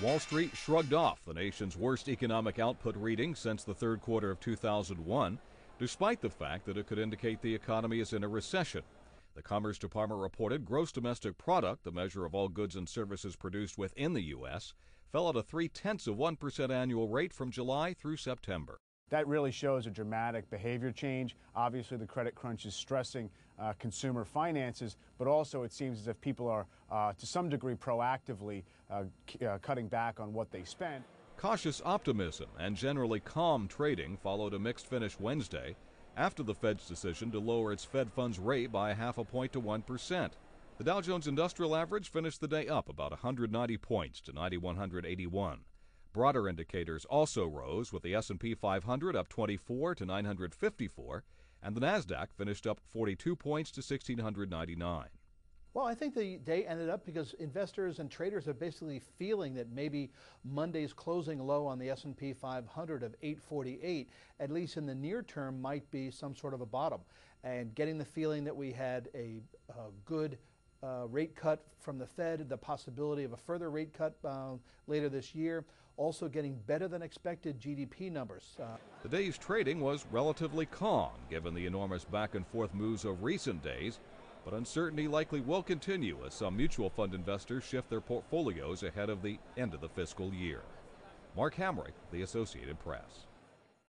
Wall Street shrugged off the nation's worst economic output reading since the third quarter of 2001, despite the fact that it could indicate the economy is in a recession. The Commerce Department reported gross domestic product, the measure of all goods and services produced within the U.S., fell at a three tenths of 1% annual rate from July through September. That really shows a dramatic behavior change. Obviously, the credit crunch is stressing uh, consumer finances, but also it seems as if people are, uh, to some degree, proactively uh, uh, cutting back on what they spend. Cautious optimism and generally calm trading followed a mixed finish Wednesday after the Fed's decision to lower its Fed funds rate by half a point to 1%. The Dow Jones Industrial Average finished the day up about 190 points to 9181. Broader indicators also rose with the S&P 500 up 24 to 954 and the Nasdaq finished up 42 points to 1699. Well, I think the day ended up because investors and traders are basically feeling that maybe Monday's closing low on the S&P 500 of 848, at least in the near term, might be some sort of a bottom. And getting the feeling that we had a, a good uh, rate cut from the Fed, the possibility of a further rate cut uh, later this year, also getting better than expected GDP numbers. Uh, the day's trading was relatively calm given the enormous back and forth moves of recent days, but uncertainty likely will continue as some mutual fund investors shift their portfolios ahead of the end of the fiscal year. Mark Hamrick, The Associated Press.